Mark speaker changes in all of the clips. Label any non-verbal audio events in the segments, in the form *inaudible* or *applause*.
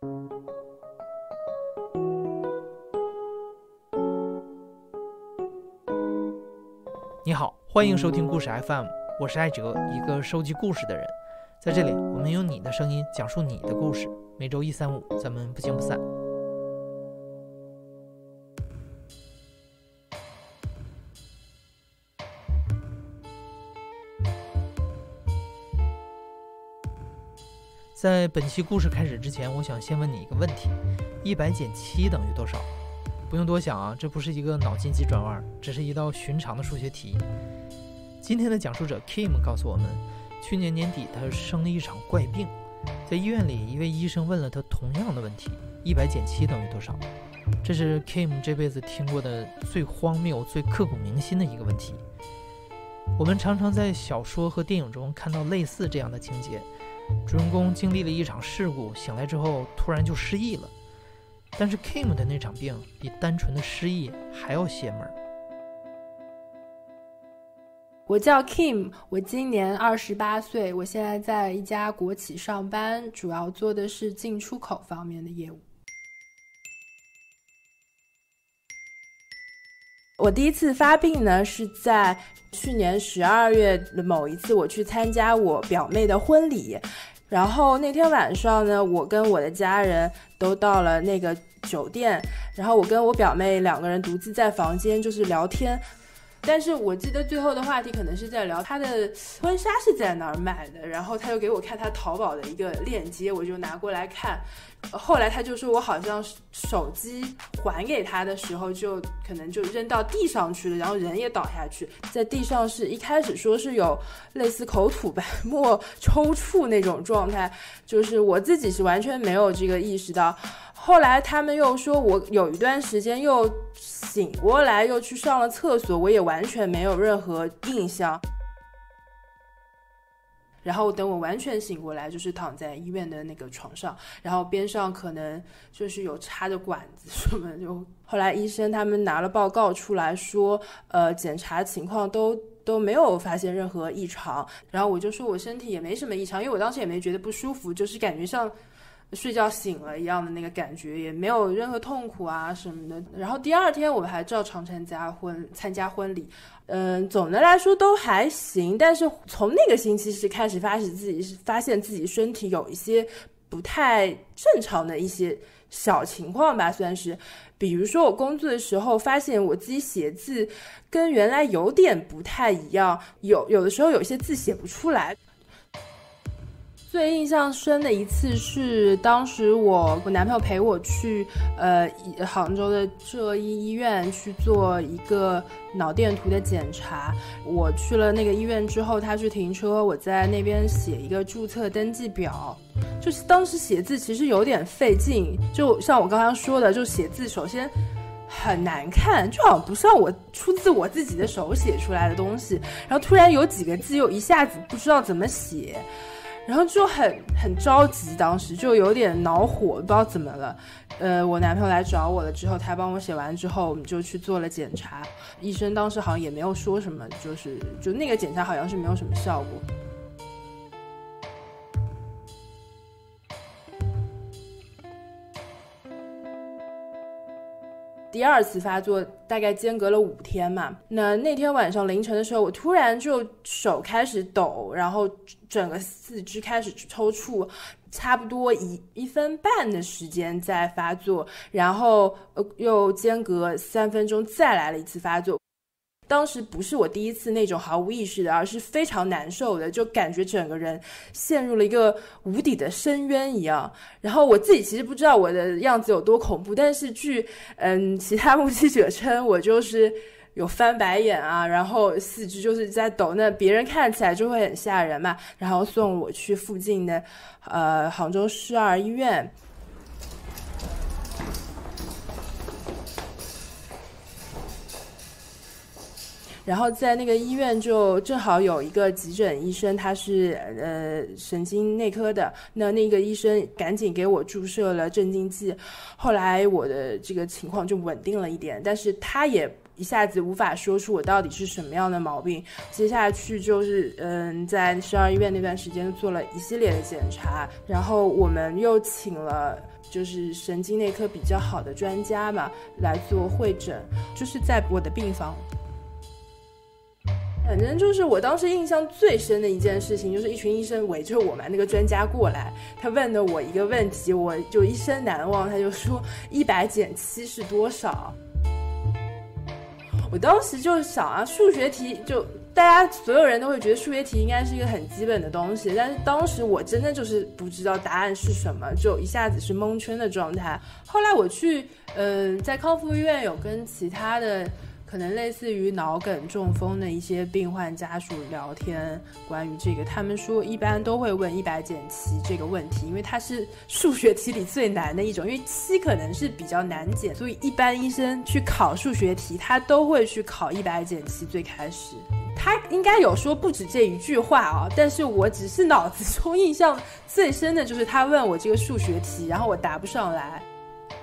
Speaker 1: 你好，欢迎收听故事 FM，我是艾哲，一个收集故事的人。在这里，我们用你的声音讲述你的故事。每周一、三、五，咱们不见不散。在本期故事开始之前，我想先问你一个问题：一百减七等于多少？不用多想啊，这不是一个脑筋急转弯，只是一道寻常的数学题。今天的讲述者 Kim 告诉我们，去年年底他生了一场怪病，在医院里，一位医生问了他同样的问题：一百减七等于多少？这是 Kim 这辈子听过的最荒谬、最刻骨铭心的一个问题。我们常常在小说和电影中看到类似这样的情节：主人公经历了一场事故，醒来之后突然就失忆了。但是 Kim 的那场病比单纯的失忆还要邪门。
Speaker 2: 我叫 Kim，我今年二十八岁，我现在在一家国企上班，主要做的是进出口方面的业务。我第一次发病呢，是在去年十二月的某一次，我去参加我表妹的婚礼。然后那天晚上呢，我跟我的家人都到了那个酒店，然后我跟我表妹两个人独自在房间就是聊天。但是我记得最后的话题可能是在聊她的婚纱是在哪儿买的，然后他又给我看他淘宝的一个链接，我就拿过来看。后来他就说我好像手机还给他的时候，就可能就扔到地上去了，然后人也倒下去，在地上是一开始说是有类似口吐白沫、抽搐那种状态，就是我自己是完全没有这个意识到。后来他们又说我有一段时间又醒过来，又去上了厕所，我也完全没有任何印象。然后等我完全醒过来，就是躺在医院的那个床上，然后边上可能就是有插着管子什么。就后来医生他们拿了报告出来说，呃，检查情况都都没有发现任何异常。然后我就说我身体也没什么异常，因为我当时也没觉得不舒服，就是感觉像。睡觉醒了一样的那个感觉，也没有任何痛苦啊什么的。然后第二天我还照常参加婚参加婚礼，嗯，总的来说都还行。但是从那个星期是开始发现自己发现自己身体有一些不太正常的一些小情况吧，算是。比如说我工作的时候发现我自己写字跟原来有点不太一样，有有的时候有些字写不出来。最印象深的一次是，当时我我男朋友陪我去，呃，杭州的浙医医院去做一个脑电图的检查。我去了那个医院之后，他去停车，我在那边写一个注册登记表。就是当时写字其实有点费劲，就像我刚刚说的，就写字首先很难看，就好像不像我出自我自己的手写出来的东西。然后突然有几个字又一下子不知道怎么写。然后就很很着急，当时就有点恼火，不知道怎么了。呃，我男朋友来找我了之后，他帮我写完之后，我们就去做了检查。医生当时好像也没有说什么，就是就那个检查好像是没有什么效果。第二次发作大概间隔了五天嘛，那那天晚上凌晨的时候，我突然就手开始抖，然后整个四肢开始抽搐，差不多一一分半的时间在发作，然后呃又间隔三分钟再来了一次发作。当时不是我第一次那种毫无意识的，而是非常难受的，就感觉整个人陷入了一个无底的深渊一样。然后我自己其实不知道我的样子有多恐怖，但是据嗯其他目击者称，我就是有翻白眼啊，然后四肢就是在抖，那别人看起来就会很吓人嘛。然后送我去附近的呃杭州市二医院。然后在那个医院就正好有一个急诊医生，他是呃神经内科的，那那个医生赶紧给我注射了镇静剂，后来我的这个情况就稳定了一点，但是他也。一下子无法说出我到底是什么样的毛病，接下去就是嗯，在十二医院那段时间做了一系列的检查，然后我们又请了就是神经内科比较好的专家嘛来做会诊，就是在我的病房。反正就是我当时印象最深的一件事情，就是一群医生围着我嘛，那个专家过来，他问了我一个问题，我就一生难忘，他就说一百减七是多少？我当时就想啊，数学题就大家所有人都会觉得数学题应该是一个很基本的东西，但是当时我真的就是不知道答案是什么，就一下子是蒙圈的状态。后来我去，嗯，在康复医院有跟其他的。可能类似于脑梗、中风的一些病患家属聊天，关于这个，他们说一般都会问一百减七这个问题，因为它是数学题里最难的一种，因为七可能是比较难减，所以一般医生去考数学题，他都会去考一百减七。最开始，他应该有说不止这一句话啊，但是我只是脑子中 *laughs* 印象最深的就是他问我这个数学题，然后我答不上来。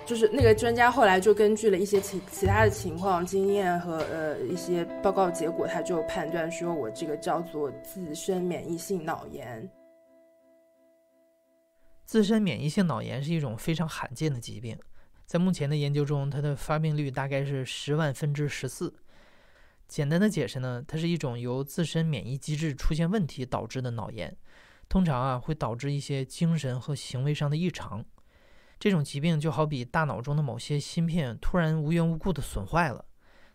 Speaker 2: 就是那个专家后来就根据了一些其其他的情况、经验和呃一些报告结果，他就判断说我这个叫做自身免疫性脑炎。
Speaker 1: 自身免疫性脑炎是一种非常罕见的疾病，在目前的研究中，它的发病率大概是十万分之十四。简单的解释呢，它是一种由自身免疫机制出现问题导致的脑炎，通常啊会导致一些精神和行为上的异常。这种疾病就好比大脑中的某些芯片突然无缘无故的损坏了，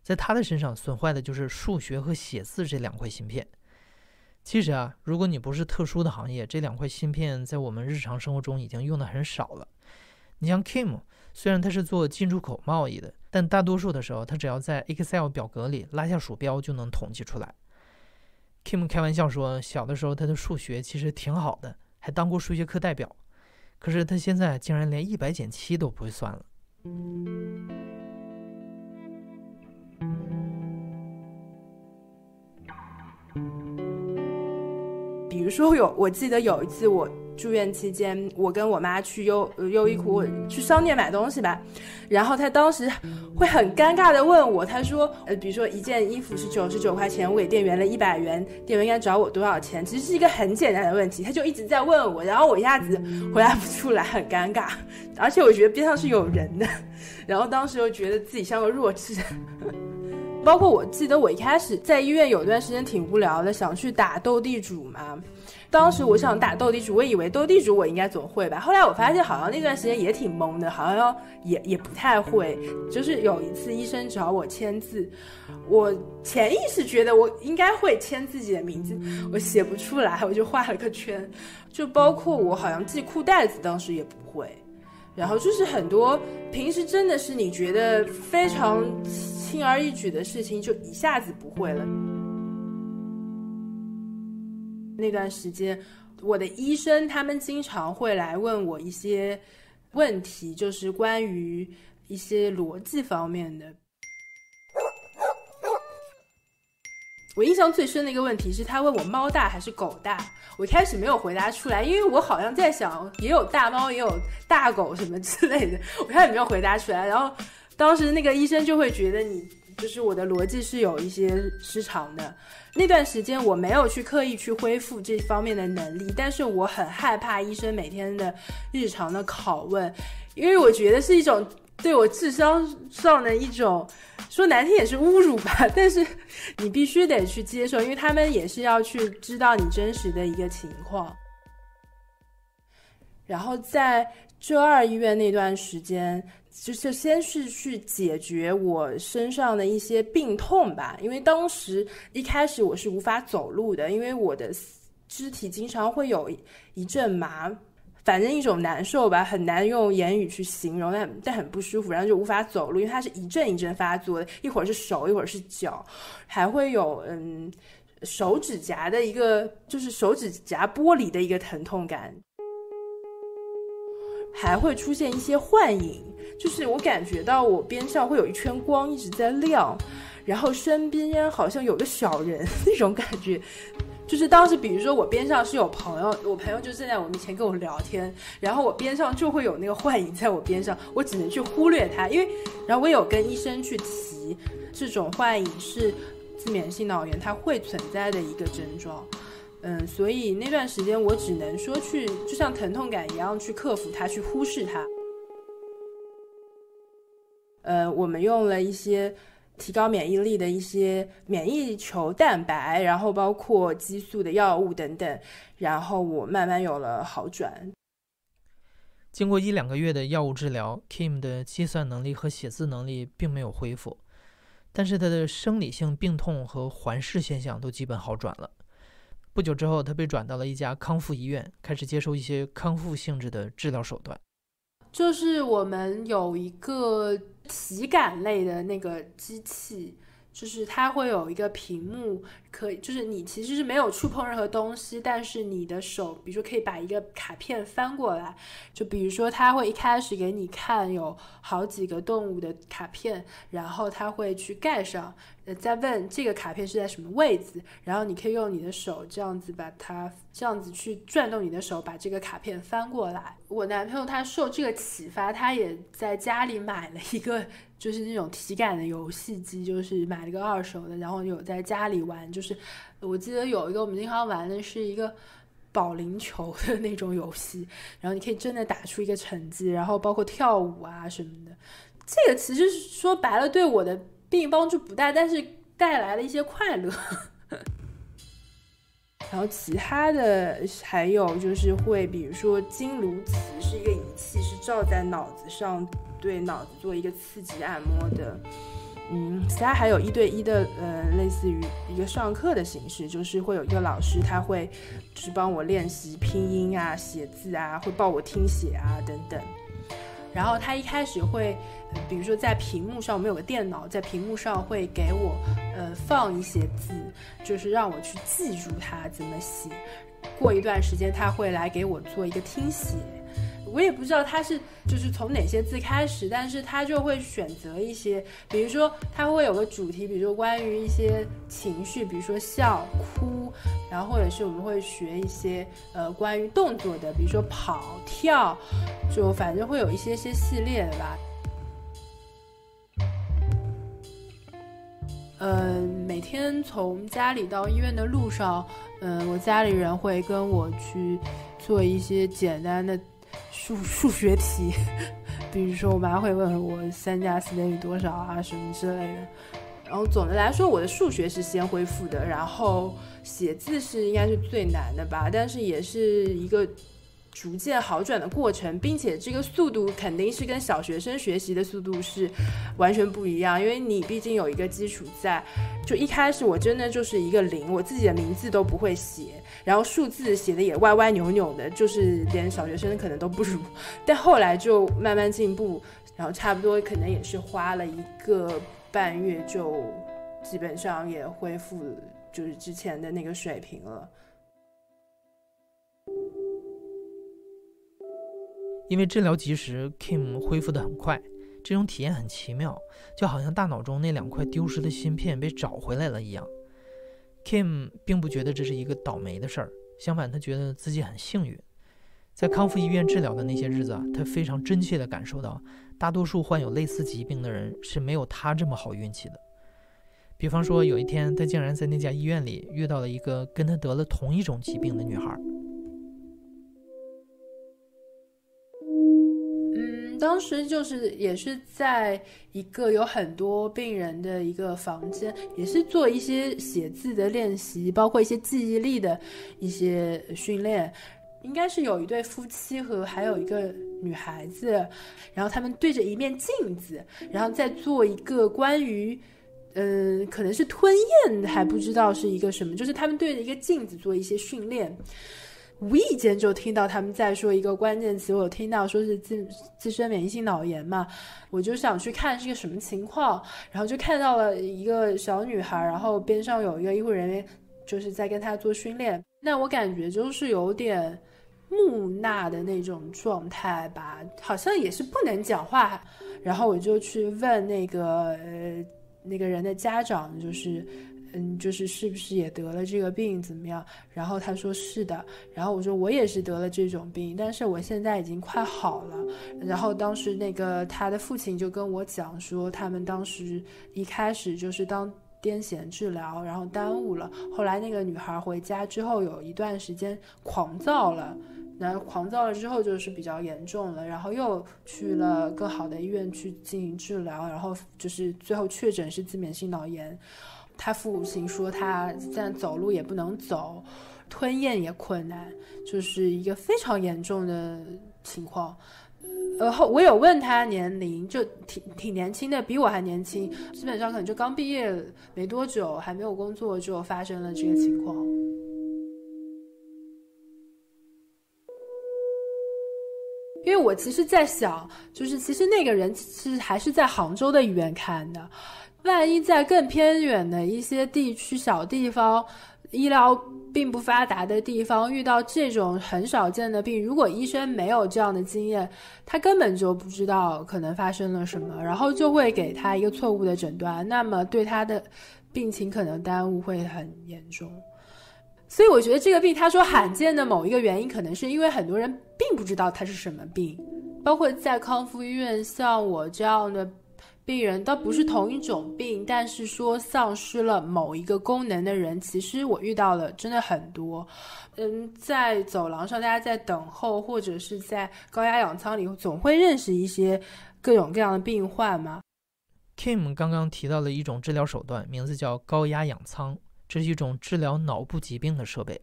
Speaker 1: 在他的身上损坏的就是数学和写字这两块芯片。其实啊，如果你不是特殊的行业，这两块芯片在我们日常生活中已经用的很少了。你像 Kim，虽然他是做进出口贸易的，但大多数的时候他只要在 Excel 表格里拉下鼠标就能统计出来。Kim 开玩笑说，小的时候他的数学其实挺好的，还当过数学课代表。可是他现在竟然连一百减七都不会算了。
Speaker 2: 比如说有，我记得有一次我。住院期间，我跟我妈去优优衣库去商店买东西吧，然后她当时会很尴尬的问我，她说，呃，比如说一件衣服是九十九块钱，我给店员了一百元，店员应该找我多少钱？其实是一个很简单的问题，她就一直在问我，然后我一下子回答不出来，很尴尬，而且我觉得边上是有人的，然后当时又觉得自己像个弱智，包括我记得我一开始在医院有段时间挺无聊的，想去打斗地主嘛。当时我想打斗地主，我以为斗地主我应该总会吧。后来我发现好像那段时间也挺懵的，好像也也不太会。就是有一次医生找我签字，我潜意识觉得我应该会签自己的名字，我写不出来，我就画了个圈。就包括我好像系裤带子，当时也不会。然后就是很多平时真的是你觉得非常轻而易举的事情，就一下子不会了。那段时间，我的医生他们经常会来问我一些问题，就是关于一些逻辑方面的。我印象最深的一个问题是他问我猫大还是狗大，我一开始没有回答出来，因为我好像在想也有大猫也有大狗什么之类的，我开始没有回答出来。然后当时那个医生就会觉得你。就是我的逻辑是有一些失常的，那段时间我没有去刻意去恢复这方面的能力，但是我很害怕医生每天的日常的拷问，因为我觉得是一种对我智商上的一种说难听也是侮辱吧，*laughs* 但是你必须得去接受，因为他们也是要去知道你真实的一个情况。然后在浙二医院那段时间。就是先是去解决我身上的一些病痛吧，因为当时一开始我是无法走路的，因为我的肢体经常会有一阵麻，反正一种难受吧，很难用言语去形容，但但很不舒服，然后就无法走路，因为它是一阵一阵发作的，一会儿是手，一会儿是脚，还会有嗯手指甲的一个，就是手指甲剥离的一个疼痛感，还会出现一些幻影。就是我感觉到我边上会有一圈光一直在亮，然后身边好像有个小人 *laughs* 那种感觉。就是当时，比如说我边上是有朋友，我朋友就站在我面前跟我聊天，然后我边上就会有那个幻影在我边上，我只能去忽略它，因为，然后我有跟医生去提，这种幻影是自免性脑炎它会存在的一个症状，嗯，所以那段时间我只能说去，就像疼痛感一样去克服它，去忽视它。呃，我们用了一些。提高免疫力的一些免疫球蛋白，然后包括激素的药物等等，然后我慢慢有了好转。
Speaker 1: 经过一两个月的药物治疗，Kim 的计算能力和写字能力并没有恢复，但是他的生理性病痛和环视现象都基本好转了。不久之后，他被转到了一家康复医院，开始接受一些康复性质的治疗手段。
Speaker 2: 就是我们有一个体感类的那个机器，就是它会有一个屏幕，可以就是你其实是没有触碰任何东西，但是你的手，比如说可以把一个卡片翻过来，就比如说他会一开始给你看有好几个动物的卡片，然后他会去盖上。呃在问这个卡片是在什么位置，然后你可以用你的手这样子把它这样子去转动你的手，把这个卡片翻过来。我男朋友他受这个启发，他也在家里买了一个就是那种体感的游戏机，就是买了个二手的，然后有在家里玩。就是我记得有一个我们经常玩的是一个保龄球的那种游戏，然后你可以真的打出一个成绩，然后包括跳舞啊什么的。这个其实说白了对我的。并帮助不大，但是带来了一些快乐。*laughs* 然后其他的还有就是会，比如说金颅磁是一个仪器，是照在脑子上，对脑子做一个刺激按摩的。嗯，其他还有一对一的，呃，类似于一个上课的形式，就是会有一个老师，他会去帮我练习拼音啊、写字啊，会报我听写啊等等。然后他一开始会，比如说在屏幕上，我们有个电脑，在屏幕上会给我，呃，放一些字，就是让我去记住它怎么写。过一段时间，他会来给我做一个听写。我也不知道他是就是从哪些字开始，但是他就会选择一些，比如说他会有个主题，比如说关于一些情绪，比如说笑、哭，然后或者是我们会学一些呃关于动作的，比如说跑、跳，就反正会有一些些系列的吧。嗯，每天从家里到医院的路上，嗯，我家里人会跟我去做一些简单的。数数学题，比如说我妈会问我三加四等于多少啊什么之类的。然后总的来说，我的数学是先恢复的，然后写字是应该是最难的吧，但是也是一个。逐渐好转的过程，并且这个速度肯定是跟小学生学习的速度是完全不一样，因为你毕竟有一个基础在。就一开始我真的就是一个零，我自己的名字都不会写，然后数字写的也歪歪扭扭的，就是连小学生可能都不如。*laughs* 但后来就慢慢进步，然后差不多可能也是花了一个半月，就基本上也恢复就是之前的那个水平了。
Speaker 1: 因为治疗及时，Kim 恢复的很快，这种体验很奇妙，就好像大脑中那两块丢失的芯片被找回来了一样。Kim 并不觉得这是一个倒霉的事儿，相反，他觉得自己很幸运。在康复医院治疗的那些日子啊，他非常真切地感受到，大多数患有类似疾病的人是没有他这么好运气的。比方说，有一天他竟然在那家医院里遇到了一个跟他得了同一种疾病的女孩。
Speaker 2: 当时就是也是在一个有很多病人的一个房间，也是做一些写字的练习，包括一些记忆力的一些训练。应该是有一对夫妻和还有一个女孩子，然后他们对着一面镜子，然后再做一个关于，嗯，可能是吞咽，还不知道是一个什么，就是他们对着一个镜子做一些训练。无意间就听到他们在说一个关键词，我听到说是自自身免疫性脑炎嘛，我就想去看是个什么情况，然后就看到了一个小女孩，然后边上有一个医护人员就是在跟她做训练，那我感觉就是有点木讷的那种状态吧，好像也是不能讲话，然后我就去问那个呃那个人的家长就是。嗯，就是是不是也得了这个病怎么样？然后他说是的，然后我说我也是得了这种病，但是我现在已经快好了。然后当时那个他的父亲就跟我讲说，他们当时一开始就是当癫痫治疗，然后耽误了。后来那个女孩回家之后有一段时间狂躁了，然后狂躁了之后就是比较严重了，然后又去了更好的医院去进行治疗，然后就是最后确诊是自免性脑炎。他父亲说，他现在走路也不能走，吞咽也困难，就是一个非常严重的情况。呃，后我有问他年龄，就挺挺年轻的，比我还年轻，基本上可能就刚毕业没多久，还没有工作就发生了这个情况。因为我其实，在想，就是其实那个人其实还是在杭州的医院看的。万一在更偏远的一些地区、小地方，医疗并不发达的地方，遇到这种很少见的病，如果医生没有这样的经验，他根本就不知道可能发生了什么，然后就会给他一个错误的诊断，那么对他的病情可能耽误会很严重。所以我觉得这个病，他说罕见的某一个原因，可能是因为很多人并不知道它是什么病，包括在康复医院，像我这样的。病人倒不是同一种病，但是说丧失了某一个功能的人，其实我遇到了真的很多。嗯，在走廊上，大家在等候，或者是在高压氧舱里，总会认识一些各种各样的病患嘛。
Speaker 1: Kim 刚刚提到了一种治疗手段，名字叫高压氧舱，这是一种治疗脑部疾病的设备。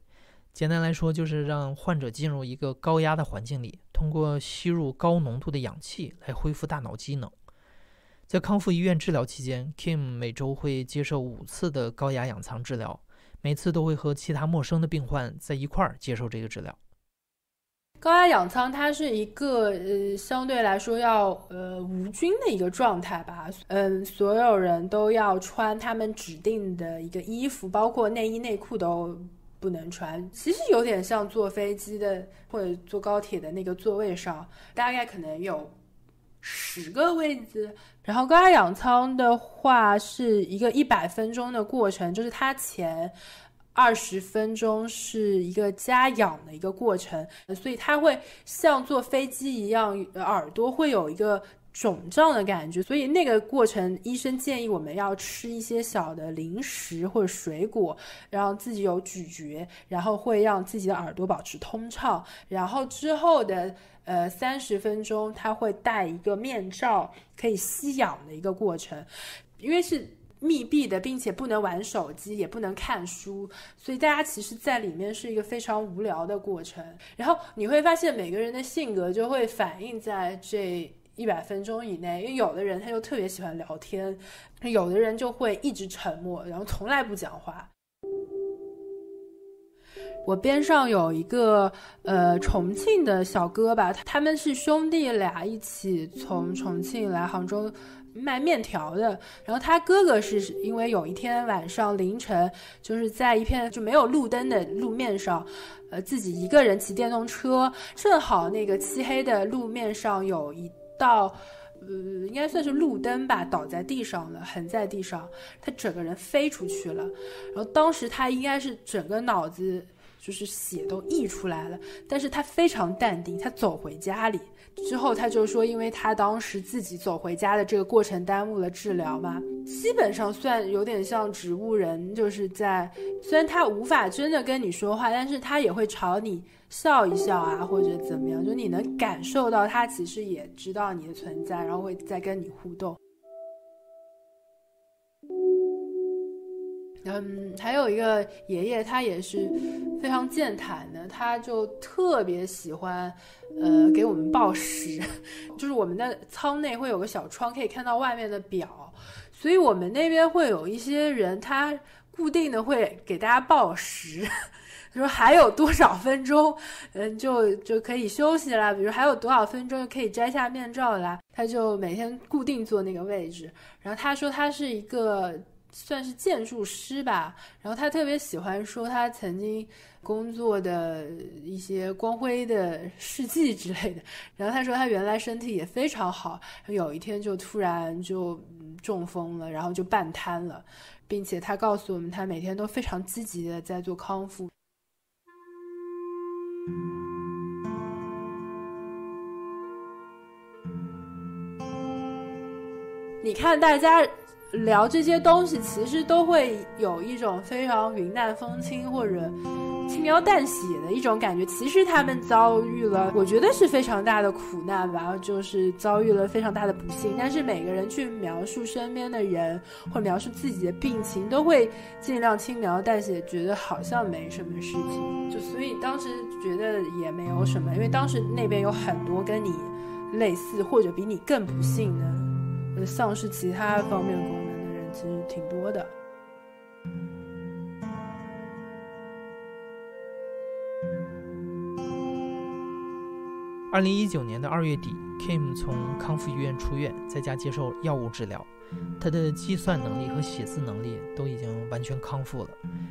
Speaker 1: 简单来说，就是让患者进入一个高压的环境里，通过吸入高浓度的氧气来恢复大脑机能。在康复医院治疗期间，Kim 每周会接受五次的高压氧舱治疗，每次都会和其他陌生的病患在一块儿接受这个治疗。
Speaker 2: 高压氧舱它是一个呃相对来说要呃无菌的一个状态吧，嗯，所有人都要穿他们指定的一个衣服，包括内衣内裤都不能穿。其实有点像坐飞机的或者坐高铁的那个座位上，大概可能有。十个位置，然后高压氧舱的话是一个一百分钟的过程，就是它前二十分钟是一个加氧的一个过程，所以它会像坐飞机一样，耳朵会有一个。肿胀的感觉，所以那个过程，医生建议我们要吃一些小的零食或者水果，让自己有咀嚼，然后会让自己的耳朵保持通畅。然后之后的呃三十分钟，他会戴一个面罩，可以吸氧的一个过程。因为是密闭的，并且不能玩手机，也不能看书，所以大家其实在里面是一个非常无聊的过程。然后你会发现每个人的性格就会反映在这。一百分钟以内，因为有的人他就特别喜欢聊天，有的人就会一直沉默，然后从来不讲话。我边上有一个呃重庆的小哥吧，他们是兄弟俩一起从重庆来杭州卖面条的。然后他哥哥是因为有一天晚上凌晨，就是在一片就没有路灯的路面上，呃自己一个人骑电动车，正好那个漆黑的路面上有一。道，呃，应该算是路灯吧，倒在地上了，横在地上，他整个人飞出去了。然后当时他应该是整个脑子就是血都溢出来了，但是他非常淡定，他走回家里。之后他就说，因为他当时自己走回家的这个过程耽误了治疗嘛，基本上算有点像植物人，就是在虽然他无法真的跟你说话，但是他也会朝你笑一笑啊，或者怎么样，就你能感受到他其实也知道你的存在，然后会再跟你互动。嗯，还有一个爷爷，他也是非常健谈的，他就特别喜欢，呃，给我们报时，*laughs* 就是我们的舱内会有个小窗，可以看到外面的表，所以我们那边会有一些人，他固定的会给大家报时，*laughs* 说还有多少分钟，嗯，就就可以休息了，比如还有多少分钟就可以摘下面罩啦，他就每天固定坐那个位置，然后他说他是一个。算是建筑师吧。然后他特别喜欢说他曾经工作的一些光辉的事迹之类的。然后他说他原来身体也非常好，有一天就突然就中风了，然后就半瘫了，并且他告诉我们，他每天都非常积极的在做康复。你看，大家聊这些东西，其实都会有一种非常云淡风轻或者轻描淡写的一种感觉。其实他们遭遇了，我觉得是非常大的苦难吧，就是遭遇了非常大的不幸。但是每个人去描述身边的人或描述自己的病情，都会尽量轻描淡写，觉得好像没什么事情。就所以当时觉得也没有什么，因为当时那边有很多跟你类似或者比你更不幸的。丧失其他方面其实挺多的。
Speaker 1: 二零一九年的二月底，Kim 从康复医院出院，在家接受药物治疗。他的计算能力和写字能力都已经完全康复了，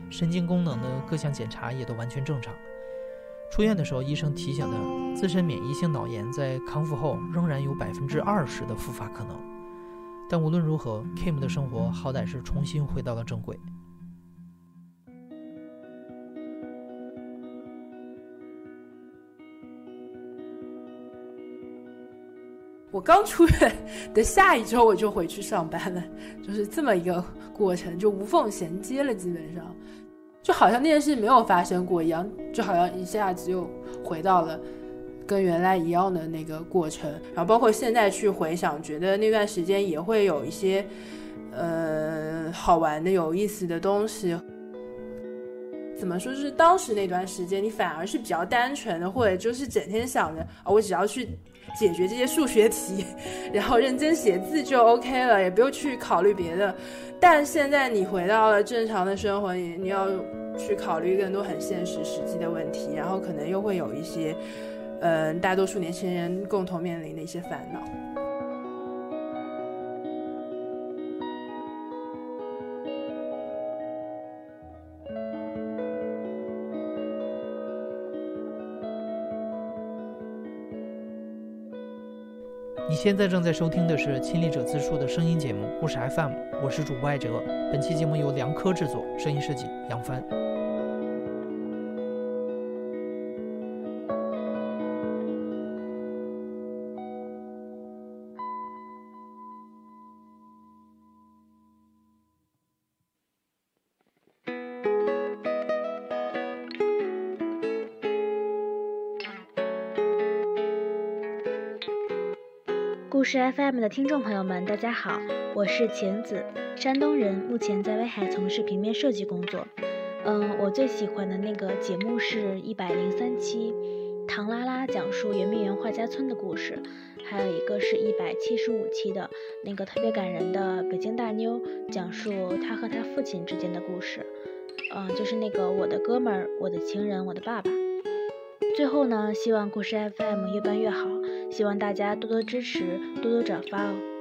Speaker 1: 神经功能的各项检查也都完全正常。出院的时候，医生提醒他，自身免疫性脑炎在康复后仍然有百分之二十的复发可能。但无论如何，Kim 的生活好歹是重新回到了正轨。
Speaker 2: 我刚出院的下一周，我就回去上班了，就是这么一个过程，就无缝衔接了，基本上，就好像那件事没有发生过一样，就好像一下子又回到了。跟原来一样的那个过程，然后包括现在去回想，觉得那段时间也会有一些，呃，好玩的、有意思的东西。怎么说？就是当时那段时间，你反而是比较单纯的，或者就是整天想着啊，我只要去解决这些数学题，*laughs* 然后认真写字就 OK 了，也不用去考虑别的。但现在你回到了正常的生活，你你要去考虑更多很现实、实际的问题，然后可能又会有一些。嗯，大多数年轻人共同面临的一些烦恼。
Speaker 1: 你现在正在收听的是亲历者自述的声音节目《故事 FM》，我是主播艾哲。本期节目由梁科制作，声音设计杨帆。
Speaker 3: FM 的听众朋友们，大家好，我是钱子，山东人，目前在威海从事平面设计工作。嗯，我最喜欢的那个节目是一百零三期，唐拉拉讲述圆明园画家村的故事，还有一个是一百七十五期的那个特别感人的北京大妞，讲述她和她父亲之间的故事。嗯，就是那个我的哥们儿，我的情人，我的爸爸。最后呢，希望故事 FM 越办越好。希望大家多多支持，多多转发哦。